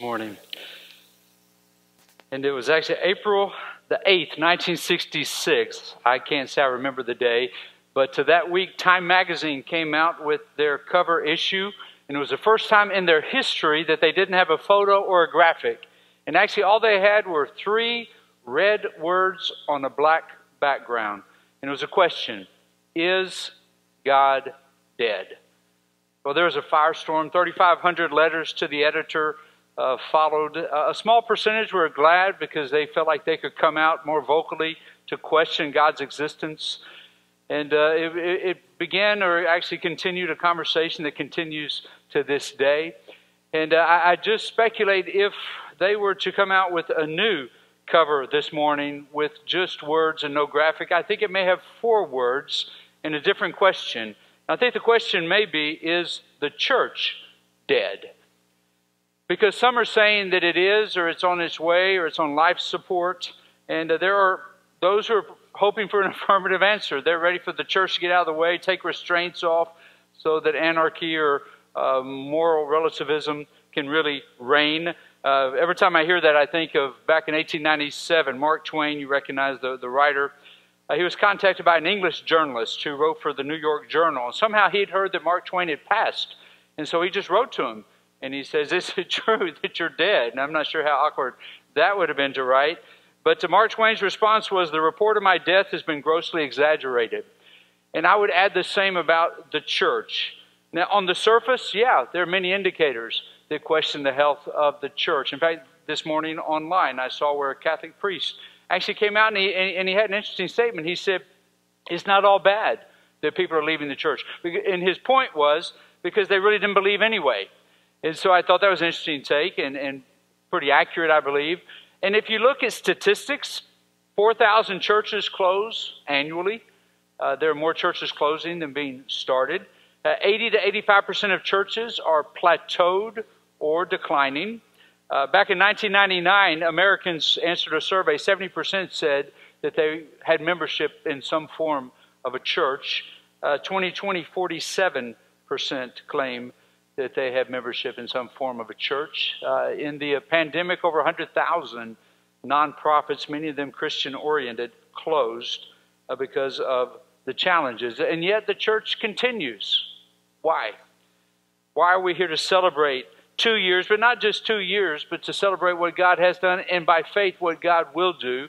morning. And it was actually April the 8th, 1966. I can't say I remember the day, but to that week, Time magazine came out with their cover issue, and it was the first time in their history that they didn't have a photo or a graphic. And actually, all they had were three red words on a black background. And it was a question Is God dead? Well, there was a firestorm, 3,500 letters to the editor uh, followed. Uh, a small percentage were glad because they felt like they could come out more vocally to question God's existence. And uh, it, it, began or actually continued a conversation that continues to this day. And uh, I, I just speculate if they were to come out with a new cover this morning with just words and no graphic, I think it may have four words and a different question. I think the question may be Is the church dead? Because some are saying that it is, or it's on its way, or it's on life support. And uh, there are those who are hoping for an affirmative answer. They're ready for the church to get out of the way, take restraints off, so that anarchy or uh, moral relativism can really reign. Uh, every time I hear that, I think of back in 1897, Mark Twain, you recognize the, the writer. Uh, he was contacted by an English journalist who wrote for the New York Journal. And somehow he'd heard that Mark Twain had passed. And so he just wrote to him and he says, Is it true that you're dead? And I'm not sure how awkward that would have been to write. But to Mark Twain's response was, The report of my death has been grossly exaggerated. And I would add the same about the church. Now, on the surface, yeah, there are many indicators that question the health of the church. In fact, this morning online, I saw where a Catholic priest actually came out and he, and he had an interesting statement. He said, It's not all bad that people are leaving the church. And his point was because they really didn't believe anyway. And so I thought that was an interesting take and, and pretty accurate, I believe. And if you look at statistics, 4,000 churches close annually. Uh, there are more churches closing than being started. Uh, 80 to 85% of churches are plateaued or declining. Uh, back in 1999, Americans answered a survey. 70% said that they had membership in some form of a church. 2020, uh, 47% claim that they have membership in some form of a church. Uh, in the pandemic, over 100,000 nonprofits, many of them Christian oriented, closed uh, because of the challenges. And yet the church continues. Why? Why are we here to celebrate two years, but not just two years, but to celebrate what God has done and by faith what God will do?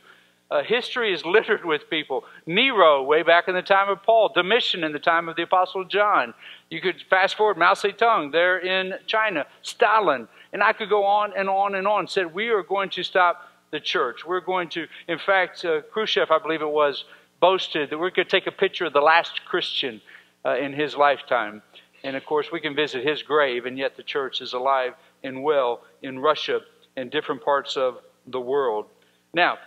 Uh, history is littered with people. Nero, way back in the time of Paul. Domitian in the time of the Apostle John. You could fast forward Mao Zedong there in China. Stalin. And I could go on and on and on. Said, we are going to stop the church. We're going to, in fact, uh, Khrushchev, I believe it was, boasted that we're going to take a picture of the last Christian uh, in his lifetime. And of course, we can visit his grave, and yet the church is alive and well in Russia and different parts of the world. Now,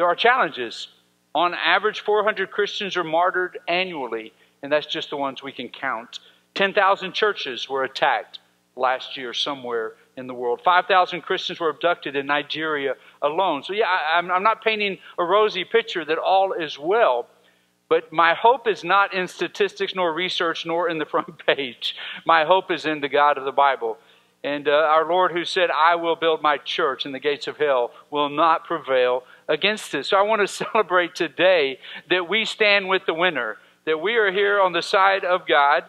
there are challenges. On average, 400 Christians are martyred annually, and that's just the ones we can count. 10,000 churches were attacked last year somewhere in the world. 5,000 Christians were abducted in Nigeria alone. So, yeah, I'm, I'm not painting a rosy picture that all is well. But my hope is not in statistics, nor research, nor in the front page. My hope is in the God of the Bible. And uh, our Lord, who said, I will build my church, and the gates of hell will not prevail against it. So I want to celebrate today that we stand with the winner, that we are here on the side of God.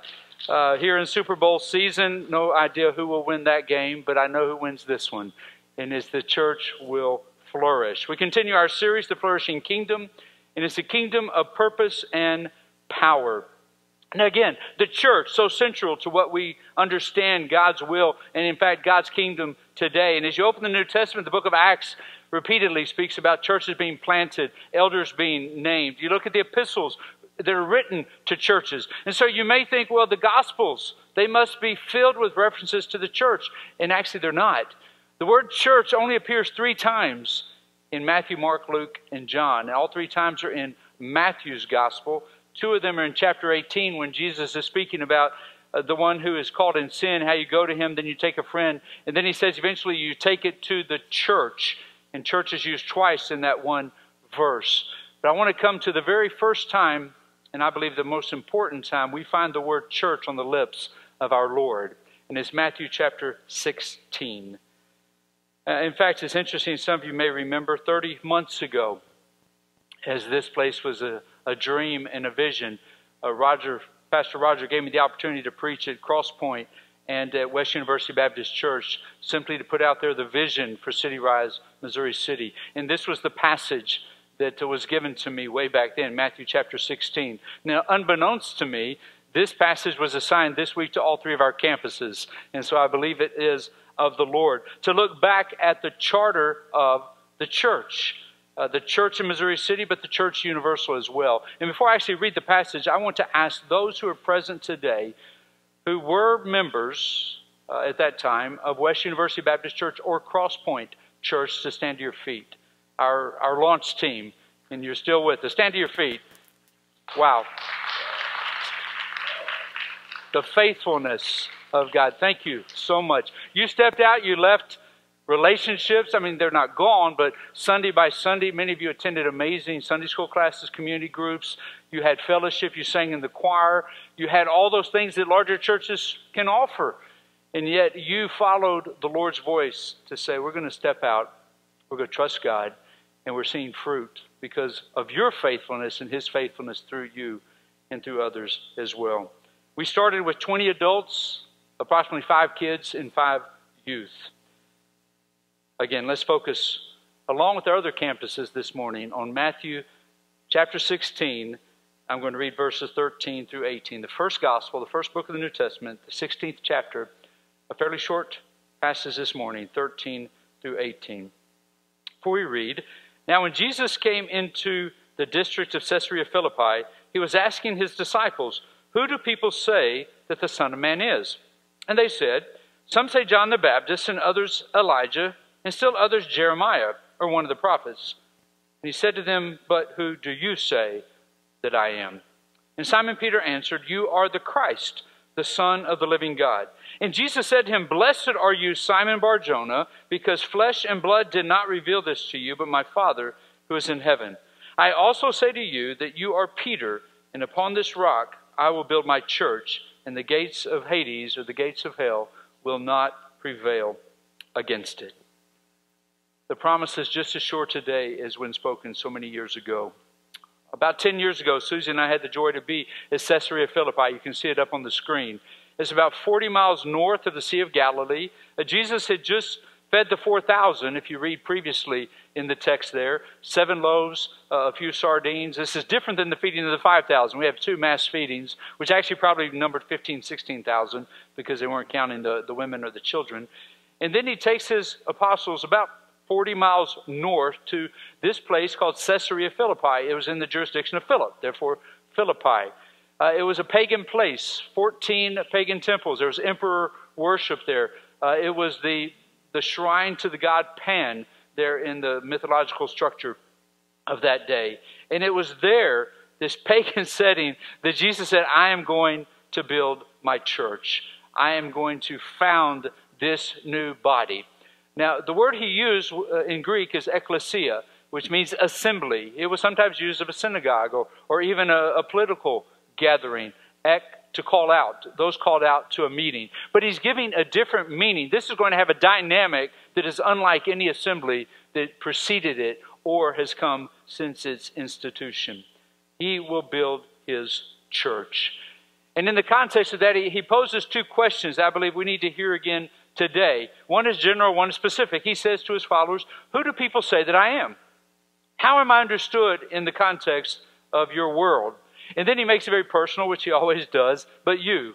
Uh, here in Super Bowl season, no idea who will win that game, but I know who wins this one, and is the church will flourish. We continue our series, The Flourishing Kingdom, and it's a kingdom of purpose and power. Now, again, the church, so central to what we understand God's will and, in fact, God's kingdom today. And as you open the New Testament, the book of Acts repeatedly speaks about churches being planted, elders being named. You look at the epistles that are written to churches. And so you may think, well, the Gospels, they must be filled with references to the church. And actually, they're not. The word church only appears three times in Matthew, Mark, Luke, and John. And all three times are in Matthew's Gospel. Two of them are in chapter 18 when Jesus is speaking about uh, the one who is caught in sin, how you go to him, then you take a friend. And then he says eventually you take it to the church. And church is used twice in that one verse. But I want to come to the very first time, and I believe the most important time, we find the word church on the lips of our Lord. And it's Matthew chapter 16. Uh, in fact, it's interesting, some of you may remember 30 months ago, as this place was a, a dream and a vision, uh, Roger, Pastor Roger gave me the opportunity to preach at Crosspoint and at West University Baptist Church, simply to put out there the vision for CityRise, Missouri City. And this was the passage that was given to me way back then, Matthew chapter 16. Now, unbeknownst to me, this passage was assigned this week to all three of our campuses, and so I believe it is of the Lord. To look back at the charter of the church. Uh, the church in Missouri City, but the church universal as well. And before I actually read the passage, I want to ask those who are present today who were members uh, at that time of West University Baptist Church or Crosspoint Church to stand to your feet. Our, our launch team, and you're still with us. Stand to your feet. Wow the faithfulness of God. Thank you so much. You stepped out, you left relationships. I mean, they're not gone, but Sunday by Sunday, many of you attended amazing Sunday school classes, community groups. You had fellowship, you sang in the choir, you had all those things that larger churches can offer. And yet you followed the Lord's voice to say, We're going to step out, we're going to trust God, and we're seeing fruit because of your faithfulness and His faithfulness through you and through others as well. We started with 20 adults, approximately five kids, and five youth. Again, let's focus, along with our other campuses this morning, on Matthew chapter 16. I'm going to read verses 13 through 18. The first gospel, the first book of the New Testament, the 16th chapter, a fairly short passage this morning, 13 through 18. Before we read, now when Jesus came into the district of Caesarea Philippi, he was asking his disciples, who do people say that the Son of Man is? And they said, Some say John the Baptist, and others Elijah, and still others Jeremiah, or one of the prophets. And he said to them, But who do you say that I am? And Simon Peter answered, You are the Christ, the Son of the living God. And Jesus said to him, Blessed are you, Simon Barjona, because flesh and blood did not reveal this to you, but my Father who is in heaven. I also say to you that you are Peter, and upon this rock I will build my church, and the gates of Hades or the gates of hell will not prevail against it. The promise is just as sure today as when spoken so many years ago. About 10 years ago, Susie and I had the joy to be at Caesarea Philippi. You can see it up on the screen. It's about 40 miles north of the Sea of Galilee. Uh, Jesus had just fed the 4,000, if you read previously in the text there. Seven loaves, uh, a few sardines. This is different than the feeding of the 5,000. We have two mass feedings, which actually probably numbered 15, 16,000 because they weren't counting the, the women or the children. And then he takes his apostles about 40 miles north to this place called Caesarea Philippi. It was in the jurisdiction of Philip, therefore, Philippi. Uh, it was a pagan place, 14 pagan temples. There was emperor worship there. Uh, it was the the shrine to the god Pan there in the mythological structure of that day. And it was there, this pagan setting, that Jesus said, I am going to build my church. I am going to found this new body. Now, the word he used uh, in Greek is ecclesia, which means assembly. It was sometimes used of a synagogue or, or even a, a political gathering. Ek to call out, those called out to a meeting. But he's giving a different meaning. This is going to have a dynamic that is unlike any assembly that preceded it or has come since its institution. He will build his church. And in the context of that, he, poses two questions I believe we need to hear again today. One is general, one is specific. He says to his followers, Who do people say that I am? How am I understood in the context of your world? And then he makes it very personal, which he always does. But you,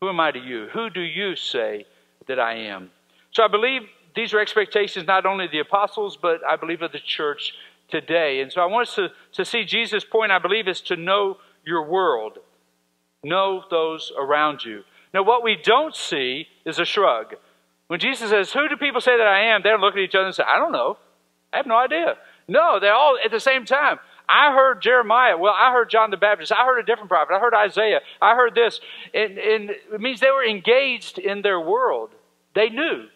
who am I to you? Who do you say that I am? So I believe these are expectations not only of the apostles, but I believe of the church today. And so I want us to, to see Jesus' point, I believe, is to know your world, know those around you. Now, what we don't see is a shrug. When Jesus says, Who do people say that I am? They're looking at each other and say, I don't know. I have no idea. No, they're all at the same time. I heard Jeremiah. Well, I heard John the Baptist. I heard a different prophet. I heard Isaiah. I heard this. And, and it means they were engaged in their world. They knew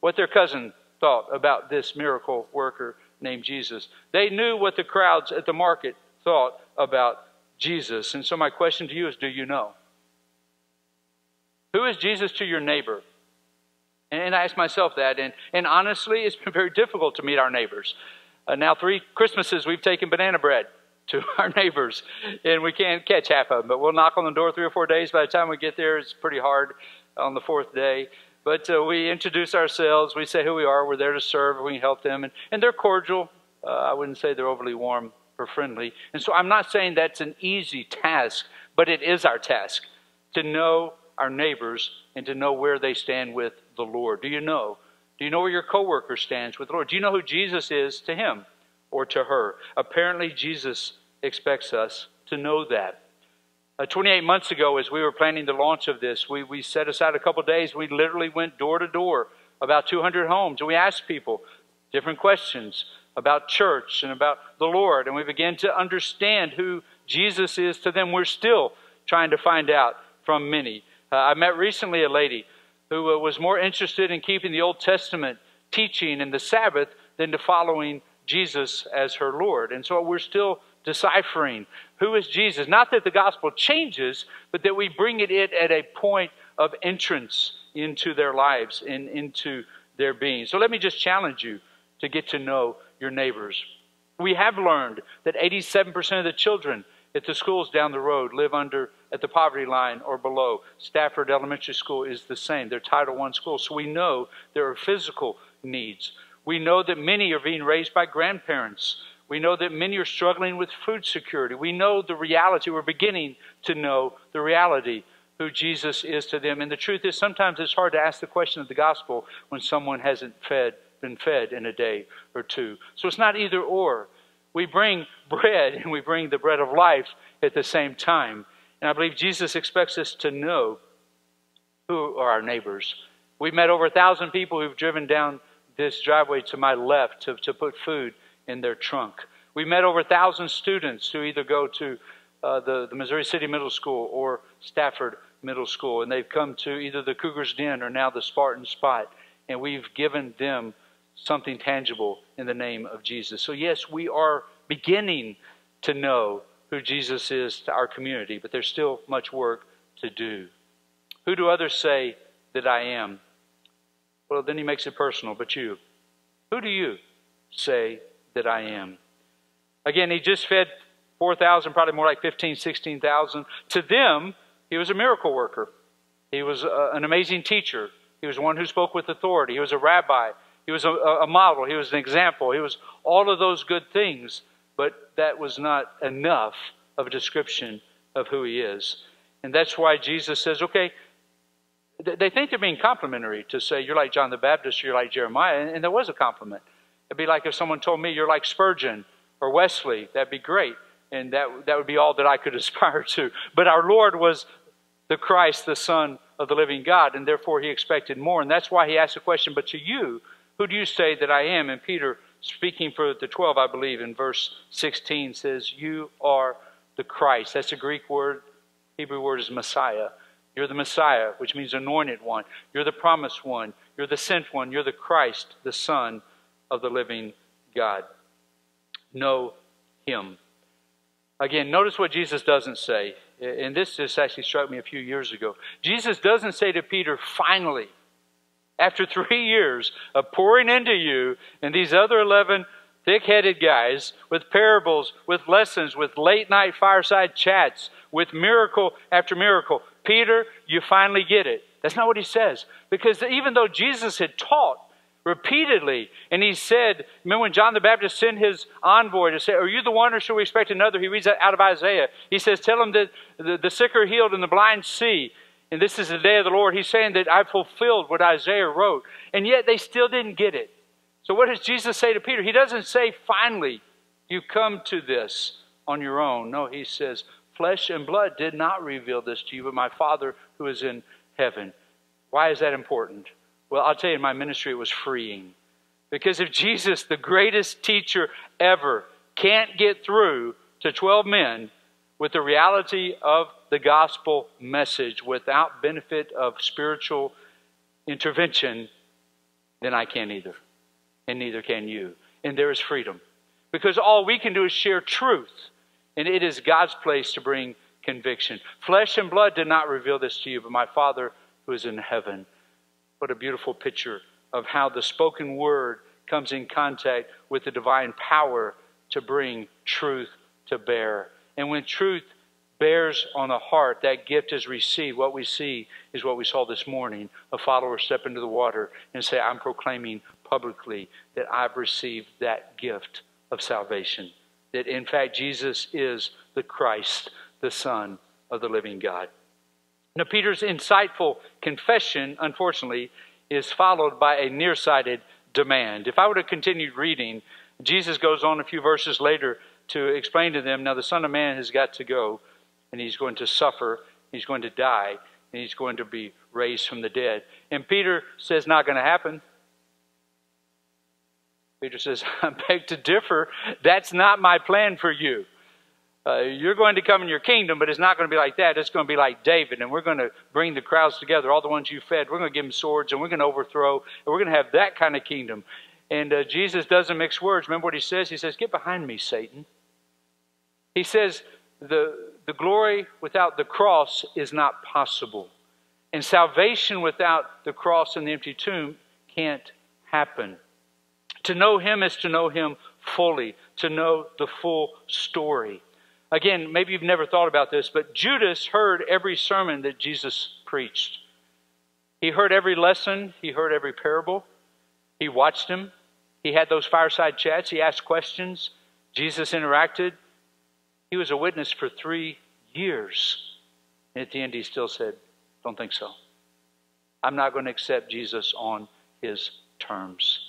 what their cousin thought about this miracle worker named Jesus. They knew what the crowds at the market thought about Jesus. And so, my question to you is do you know? Who is Jesus to your neighbor? And I ask myself that. And, and honestly, it's been very difficult to meet our neighbors. Uh, now, three Christmases, we've taken banana bread to our neighbors, and we can't catch half of them. But we'll knock on the door three or four days. By the time we get there, it's pretty hard on the fourth day. But uh, we introduce ourselves. We say who we are. We're there to serve. We help them. And, and they're cordial. Uh, I wouldn't say they're overly warm or friendly. And so I'm not saying that's an easy task, but it is our task to know our neighbors and to know where they stand with the Lord. Do you know? Do you know where your coworker stands with the Lord? Do you know who Jesus is to him or to her? Apparently, Jesus expects us to know that. Uh, 28 months ago, as we were planning the launch of this, we, we set aside a couple days. We literally went door to door, about 200 homes, and we asked people different questions about church and about the Lord, and we began to understand who Jesus is to them. We're still trying to find out from many. Uh, I met recently a lady who uh, was more interested in keeping the Old Testament teaching and the Sabbath than to following Jesus as her Lord. And so we're still deciphering who is Jesus. Not that the gospel changes, but that we bring it in at a point of entrance into their lives and into their being. So let me just challenge you to get to know your neighbors. We have learned that 87% of the children at the schools down the road live under at the poverty line or below. Stafford Elementary School is the same. They're Title I schools. So we know there are physical needs. We know that many are being raised by grandparents. We know that many are struggling with food security. We know the reality. We're beginning to know the reality who Jesus is to them. And the truth is, sometimes it's hard to ask the question of the gospel when someone hasn't fed, been fed in a day or two. So it's not either or. We bring bread and we bring the bread of life at the same time. And I believe Jesus expects us to know who are our neighbors. We've met over a thousand people who've driven down this driveway to my left to, to put food in their trunk. We've met over a thousand students who either go to uh, the, the Missouri City Middle School or Stafford Middle School, and they've come to either the Cougar's Den or now the Spartan Spot, and we've given them something tangible in the name of Jesus. So, yes, we are beginning to know who Jesus is to our community, but there's still much work to do. Who do others say that I am? Well, then he makes it personal, but you. Who do you say that I am? Again, he just fed 4,000, probably more like 15, 16,000. To them, he was a miracle worker. He was a, an amazing teacher. He was one who spoke with authority. He was a rabbi. He was a, a model. He was an example. He was all of those good things, but that was not enough of a description of who he is. And that's why Jesus says, okay, they think they're being complimentary to say you're like John the Baptist you're like Jeremiah, and there was a compliment. It'd be like if someone told me you're like Spurgeon or Wesley, that'd be great, and that, that would be all that I could aspire to. But our Lord was the Christ, the Son of the living God, and therefore he expected more. And that's why he asked the question, but to you, who do you say that I am? And Peter, speaking for the 12, I believe, in verse 16, says, You are the Christ. That's a Greek word. Hebrew word is Messiah. You're the Messiah, which means anointed one. You're the promised one. You're the sent one. You're the Christ, the Son of the living God. Know him. Again, notice what Jesus doesn't say. And this just actually struck me a few years ago. Jesus doesn't say to Peter, finally, after three years of pouring into you and these other 11 thick headed guys with parables, with lessons, with late night fireside chats, with miracle after miracle, Peter, you finally get it. That's not what he says. Because even though Jesus had taught repeatedly, and he said, remember when John the Baptist sent his envoy to say, Are you the one or shall we expect another? He reads that out of Isaiah. He says, Tell him that the, the sick are healed and the blind see and this is the day of the Lord. He's saying that I fulfilled what Isaiah wrote. And yet they still didn't get it. So what does Jesus say to Peter? He doesn't say, finally, you come to this on your own. No, he says, flesh and blood did not reveal this to you, but my Father who is in heaven. Why is that important? Well, I'll tell you, in my ministry, it was freeing. Because if Jesus, the greatest teacher ever, can't get through to 12 men with the reality of the gospel message without benefit of spiritual intervention, then I can't either. And neither can you. And there is freedom. Because all we can do is share truth. And it is God's place to bring conviction. Flesh and blood did not reveal this to you, but my Father who is in heaven. What a beautiful picture of how the spoken word comes in contact with the divine power to bring truth to bear. And when truth bears on the heart, that gift is received. What we see is what we saw this morning a follower step into the water and say, I'm proclaiming publicly that I've received that gift of salvation. That in fact, Jesus is the Christ, the Son of the living God. Now, Peter's insightful confession, unfortunately, is followed by a nearsighted demand. If I were to continue reading, Jesus goes on a few verses later to explain to them now the Son of Man has got to go, and he's going to suffer, he's going to die, and he's going to be raised from the dead. And Peter says, Not going to happen. Peter says, I beg to differ. That's not my plan for you. Uh, you're going to come in your kingdom, but it's not going to be like that. It's going to be like David, and we're going to bring the crowds together, all the ones you fed. We're going to give them swords, and we're going to overthrow, and we're going to have that kind of kingdom. And uh, Jesus doesn't mix words. Remember what he says? He says, Get behind me, Satan. He says, the, the glory without the cross is not possible. And salvation without the cross and the empty tomb can't happen. To know him is to know him fully, to know the full story. Again, maybe you've never thought about this, but Judas heard every sermon that Jesus preached. He heard every lesson, he heard every parable, he watched him, he had those fireside chats, he asked questions, Jesus interacted. He was a witness for three years. And at the end, he still said, Don't think so. I'm not going to accept Jesus on his terms.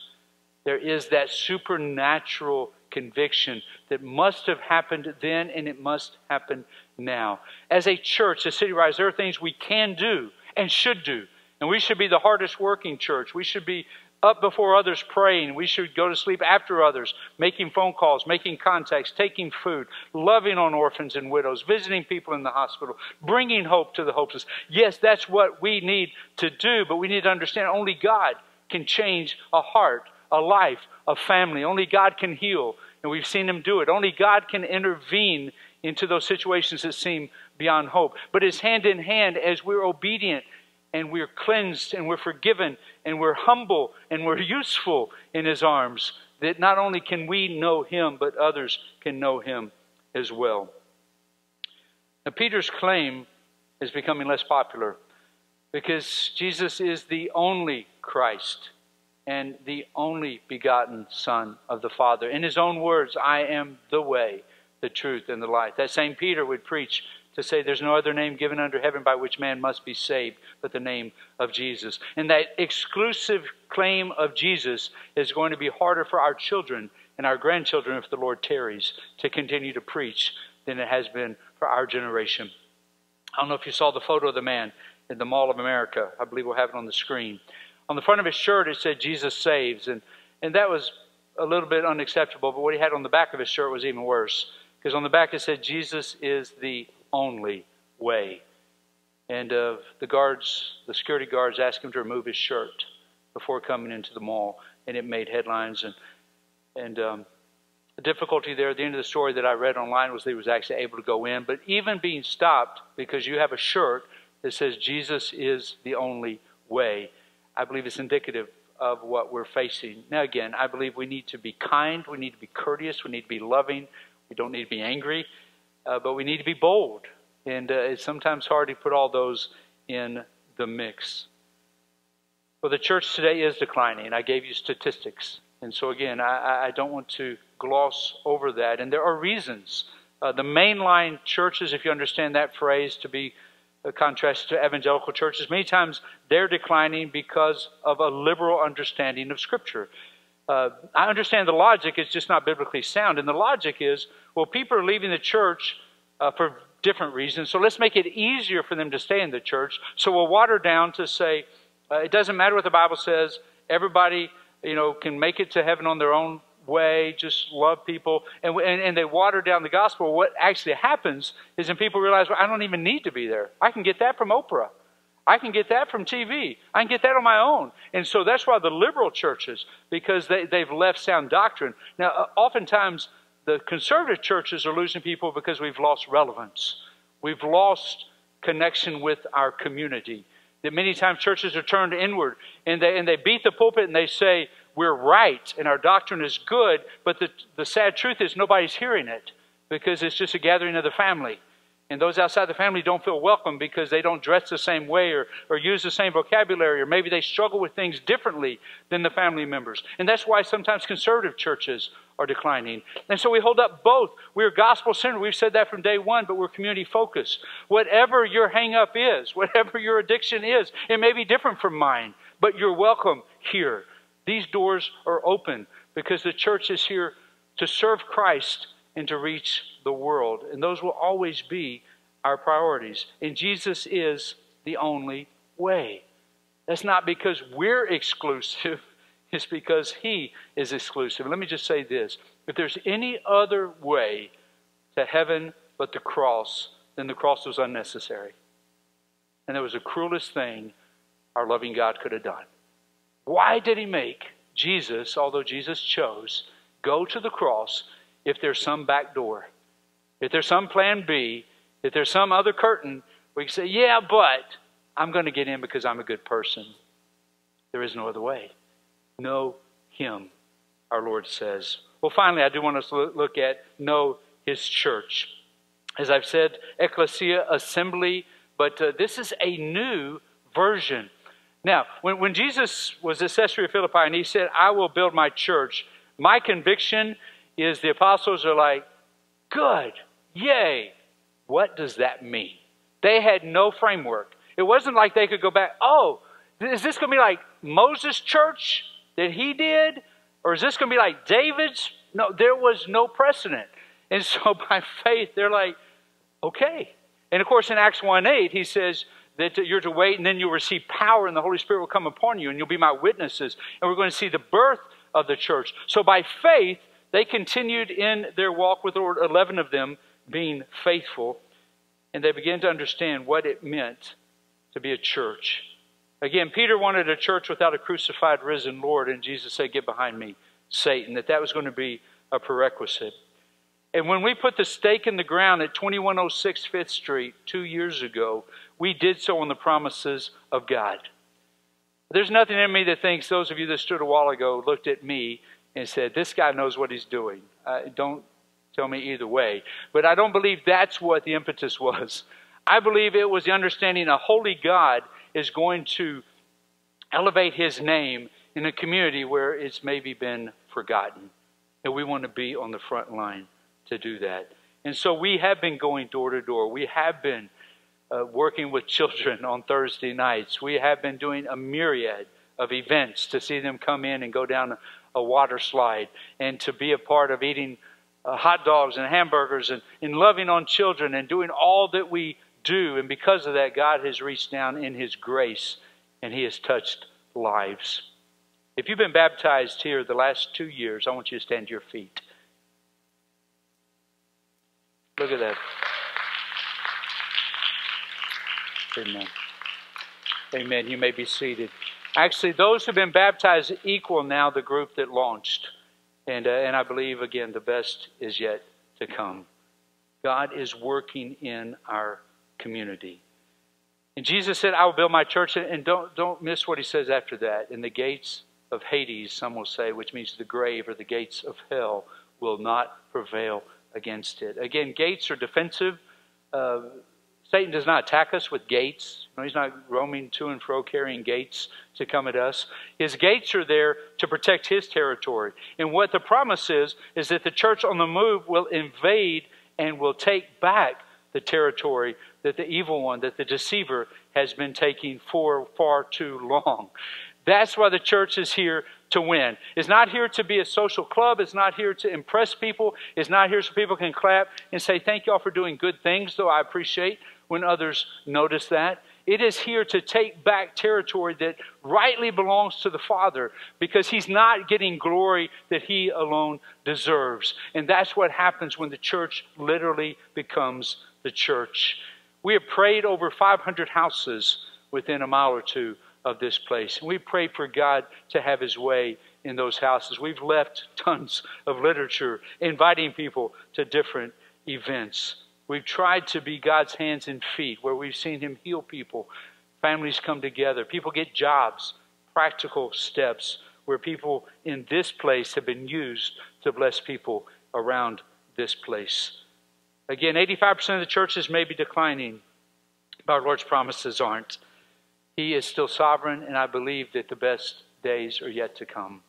There is that supernatural conviction that must have happened then and it must happen now. As a church, as CityRise, there are things we can do and should do. And we should be the hardest working church. We should be up before others praying. We should go to sleep after others, making phone calls, making contacts, taking food, loving on orphans and widows, visiting people in the hospital, bringing hope to the hopeless. Yes, that's what we need to do, but we need to understand only God can change a heart, a life, a family. Only God can heal, and we've seen Him do it. Only God can intervene into those situations that seem beyond hope. But it's hand in hand as we're obedient and we're cleansed and we're forgiven and we're humble and we're useful in His arms that not only can we know Him, but others can know Him as well. Now, Peter's claim is becoming less popular because Jesus is the only Christ and the only begotten Son of the Father. In his own words, I am the way, the truth, and the life. That same Peter would preach to say there's no other name given under heaven by which man must be saved but the name of Jesus. And that exclusive claim of Jesus is going to be harder for our children and our grandchildren if the Lord tarries to continue to preach than it has been for our generation. I don't know if you saw the photo of the man in the Mall of America. I believe we'll have it on the screen on the front of his shirt it said Jesus saves, and and that was a little bit unacceptable. But what he had on the back of his shirt was even worse, because on the back it said Jesus is the only way. And uh, the guards, the security guards, asked him to remove his shirt before coming into the mall, and it made headlines. And and um, the difficulty there at the end of the story that I read online was that he was actually able to go in. But even being stopped because you have a shirt that says Jesus is the only way, I believe it's indicative of what we're facing. Now, again, I believe we need to be kind, we need to be courteous, we need to be loving, we don't need to be angry, uh, but we need to be bold. And uh, it's sometimes hard to put all those in the mix. Well, the church today is declining. I gave you statistics. And so, again, I, I don't want to gloss over that. And there are reasons. Uh, the mainline churches, if you understand that phrase, to be contrast to evangelical churches, many times they're declining because of a liberal understanding of Scripture. Uh, I understand the logic is just not biblically sound, and the logic is well, people are leaving the church uh, for different reasons, so let's make it easier for them to stay in the church. So we'll water down to say uh, it doesn't matter what the Bible says, everybody you know can make it to heaven on their own way, just love people, and, and, and, they water down the gospel. What actually happens is when people realize, well, I don't even need to be there. I can get that from Oprah. I can get that from TV. I can get that on my own. And so that's why the liberal churches, because they, they've left sound doctrine. Now, uh, oftentimes, the conservative churches are losing people because we've lost relevance. We've lost connection with our community. That many times churches are turned inward and they, and they beat the pulpit and they say, We're right and our doctrine is good, but the, the sad truth is nobody's hearing it because it's just a gathering of the family. And those outside the family don't feel welcome because they don't dress the same way or, or use the same vocabulary, or maybe they struggle with things differently than the family members. And that's why sometimes conservative churches are declining. And so we hold up both. We're gospel centered. We've said that from day one, but we're community focused. Whatever your hang up is, whatever your addiction is, it may be different from mine, but you're welcome here. These doors are open because the church is here to serve Christ and to reach the world. And those will always be our priorities. And Jesus is the only way. That's not because we're exclusive, it's because He is exclusive. Let me just say this if there's any other way to heaven but the cross, then the cross was unnecessary. And it was the cruelest thing our loving God could have done. Why did He make Jesus, although Jesus chose, go to the cross if there's some back door, if there's some plan B, if there's some other curtain, we can say, yeah, but I'm going to get in because I'm a good person. There is no other way. Know Him, our Lord says. Well, finally, I do want us to look at know His church. As I've said, ecclesia, assembly, but uh, this is a new version. Now, when, when Jesus was at Caesarea Philippi and he said, I will build my church, my conviction is the apostles are like, good, yay. What does that mean? They had no framework. It wasn't like they could go back, oh, is this going to be like Moses' church that he did? Or is this going to be like David's? No, there was no precedent. And so by faith, they're like, okay. And of course, in Acts 1 8, he says that you're to wait and then you'll receive power and the Holy Spirit will come upon you and you'll be my witnesses. And we're going to see the birth of the church. So by faith, they continued in their walk with the Lord, 11 of them being faithful, and they began to understand what it meant to be a church. Again, Peter wanted a church without a crucified, risen Lord, and Jesus said, Get behind me, Satan, that that was going to be a prerequisite. And when we put the stake in the ground at 2106 Fifth Street two years ago, we did so on the promises of God. There's nothing in me that thinks those of you that stood a while ago looked at me and said, This guy knows what he's doing. Uh, don't tell me either way. But I don't believe that's what the impetus was. I believe it was the understanding a holy God is going to elevate his name in a community where it's maybe been forgotten. And we want to be on the front line to do that. And so we have been going door to door. We have been uh, working with children on Thursday nights. We have been doing a myriad of events to see them come in and go down a water slide and to be a part of eating uh, hot dogs and hamburgers and, and loving on children and doing all that we do. And because of that, God has reached down in His grace and He has touched lives. If you've been baptized here the last two years, I want you to stand to your feet. Look at that. Amen. Amen. You may be seated. Actually, those who've been baptized equal now the group that launched. And, uh, and I believe, again, the best is yet to come. God is working in our community. And Jesus said, I will build my church. And don't, don't miss what he says after that. In the gates of Hades, some will say, which means the grave or the gates of hell, will not prevail against it. Again, gates are defensive. Uh, Satan does not attack us with gates. No, he's not roaming to and fro carrying gates to come at us. His gates are there to protect his territory. And what the promise is, is that the church on the move will invade and will take back the territory that the evil one, that the deceiver, has been taking for far too long. That's why the church is here to win. It's not here to be a social club. It's not here to impress people. It's not here so people can clap and say, Thank y'all for doing good things, though I appreciate when others notice that. It is here to take back territory that rightly belongs to the Father because He's not getting glory that He alone deserves. And that's what happens when the church literally becomes the church. We have prayed over 500 houses within a mile or two of this place. And we pray for God to have His way in those houses. We've left tons of literature inviting people to different events. We've tried to be God's hands and feet where we've seen Him heal people Families come together. People get jobs, practical steps where people in this place have been used to bless people around this place. Again, 85% of the churches may be declining, but our Lord's promises aren't. He is still sovereign, and I believe that the best days are yet to come.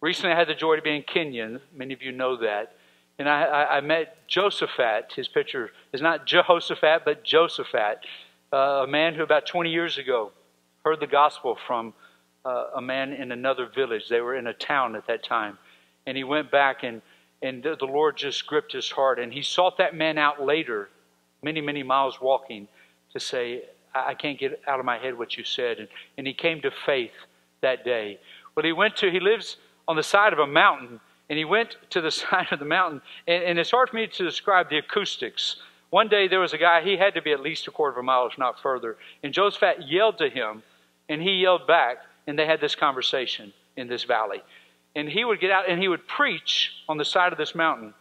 Recently, I had the joy to be in Kenya. Many of you know that. And I, I, I met Josephat. His picture is not Jehoshaphat, but Josephat, uh, a man who about 20 years ago heard the gospel from uh, a man in another village. They were in a town at that time. And he went back, and, and the, the Lord just gripped his heart. And he sought that man out later, many, many miles walking, to say, I, I can't get out of my head what you said. And, and he came to faith that day. Well, he went to, he lives on the side of a mountain, and he went to the side of the mountain. And, and it's hard for me to describe the acoustics. One day there was a guy, he had to be at least a quarter of a mile, if not further. And Josephat yelled to him, and he yelled back, and they had this conversation in this valley. And he would get out and he would preach on the side of this mountain.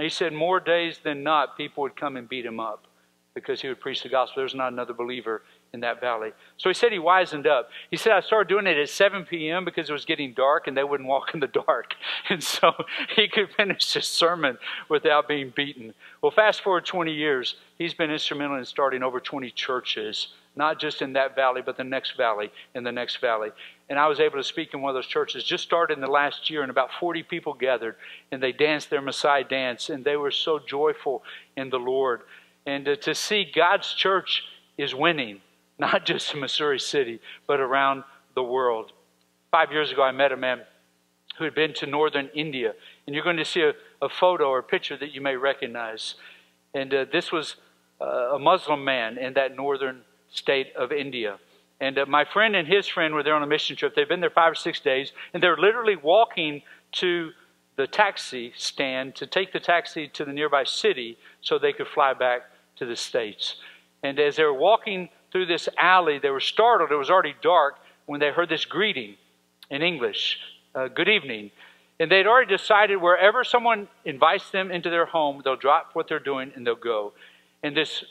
He said, more days than not, people would come and beat him up because he would preach the gospel. There's not another believer in that valley. So he said he wisened up. He said, I started doing it at 7 p.m. because it was getting dark and they wouldn't walk in the dark. And so he could finish his sermon without being beaten. Well, fast forward 20 years, he's been instrumental in starting over 20 churches, not just in that valley, but the next valley, in the next valley. And I was able to speak in one of those churches. Just started in the last year, and about 40 people gathered, and they danced their Messiah dance, and they were so joyful in the Lord. And to see God's church is winning not just in Missouri City, but around the world. Five years ago, I met a man who had been to northern India, and you're going to see a, a photo or a picture that you may recognize. And uh, this was uh, a Muslim man in that northern state of India. And uh, my friend and his friend were there on a mission trip. They've been there five or six days, and they're literally walking to the taxi stand to take the taxi to the nearby city so they could fly back to the States. And as they were walking through this alley. They were startled. It was already dark when they heard this greeting in English uh, Good evening. And they'd already decided wherever someone invites them into their home, they'll drop what they're doing and they'll go. And this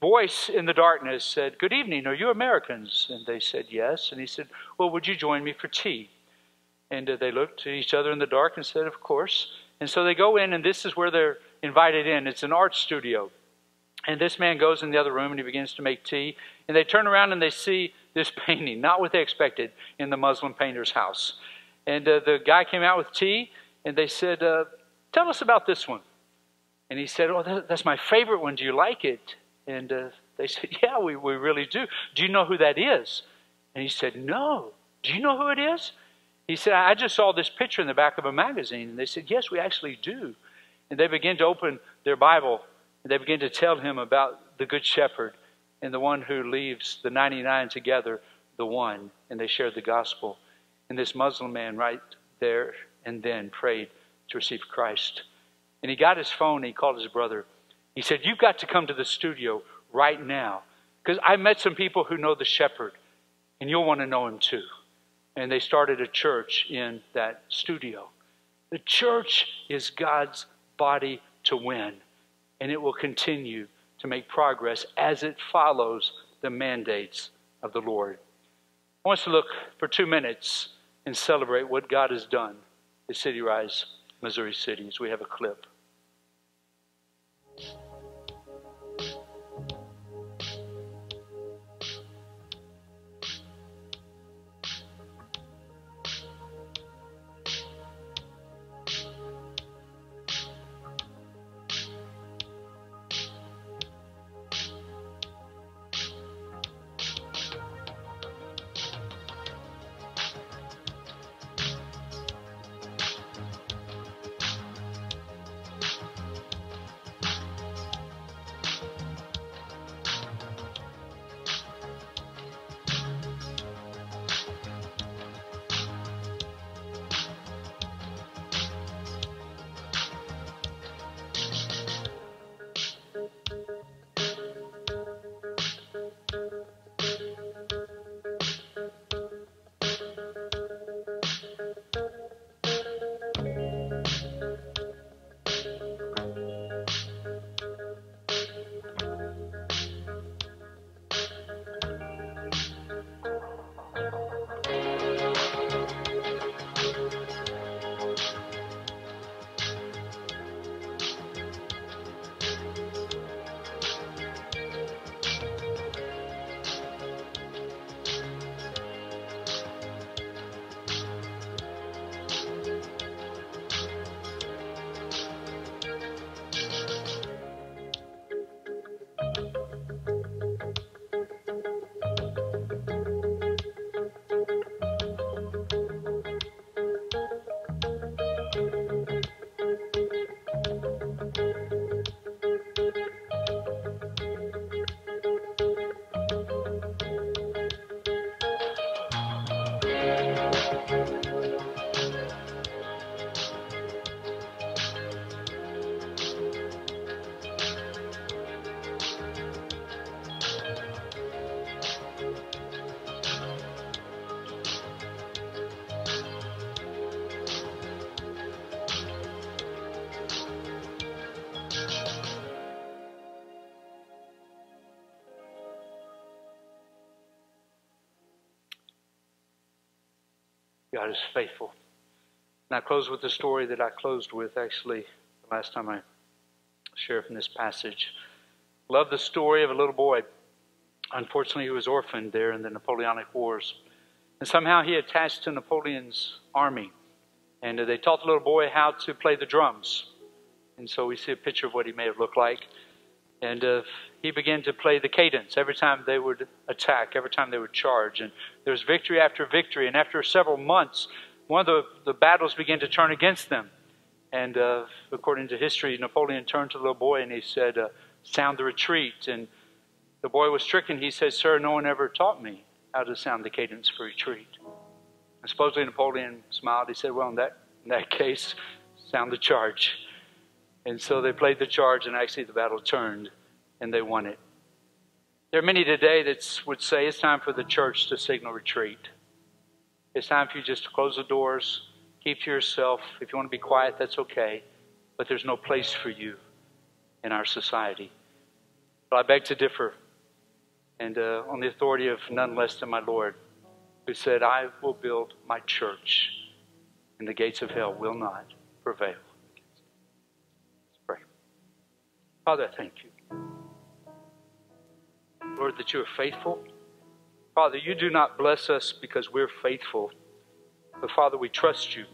voice in the darkness said, Good evening, are you Americans? And they said, Yes. And he said, Well, would you join me for tea? And uh, they looked at each other in the dark and said, Of course. And so they go in, and this is where they're invited in. It's an art studio. And this man goes in the other room and he begins to make tea. And they turn around and they see this painting, not what they expected, in the Muslim painter's house. And uh, the guy came out with tea and they said, uh, Tell us about this one. And he said, Oh, that's my favorite one. Do you like it? And uh, they said, Yeah, we, we really do. Do you know who that is? And he said, No. Do you know who it is? He said, I just saw this picture in the back of a magazine. And they said, Yes, we actually do. And they began to open their Bible and they begin to tell him about the Good Shepherd and the one who leaves the 99 together, the one. And they shared the gospel. And this Muslim man, right there and then, prayed to receive Christ. And he got his phone and he called his brother. He said, You've got to come to the studio right now. Because I met some people who know the shepherd, and you'll want to know him too. And they started a church in that studio. The church is God's body to win and it will continue to make progress as it follows the mandates of the Lord. I want us to look for two minutes and celebrate what God has done at CityRise, Missouri City, as we have a clip. God is faithful. And I close with the story that I closed with, actually, the last time I shared from this passage. Love the story of a little boy. Unfortunately, he was orphaned there in the Napoleonic Wars. And somehow he attached to Napoleon's army. And they taught the little boy how to play the drums. And so we see a picture of what he may have looked like. And uh, he began to play the cadence every time they would attack, every time they would charge. And there was victory after victory. And after several months, one of the, the battles began to turn against them. And uh, according to history, Napoleon turned to the little boy and he said, uh, Sound the retreat. And the boy was stricken. He said, Sir, no one ever taught me how to sound the cadence for retreat. And supposedly Napoleon smiled. He said, Well, in that, in that case, sound the charge. And so they played the charge, and actually the battle turned, and they won it. There are many today that would say it's time for the church to signal retreat. It's time for you just to close the doors, keep to yourself. If you want to be quiet, that's okay. But there's no place for you in our society. But I beg to differ, and uh, on the authority of none less than my Lord, who said, I will build my church, and the gates of hell will not prevail. Father, I thank you. Lord, that you are faithful. Father, you do not bless us because we're faithful, but Father, we trust you.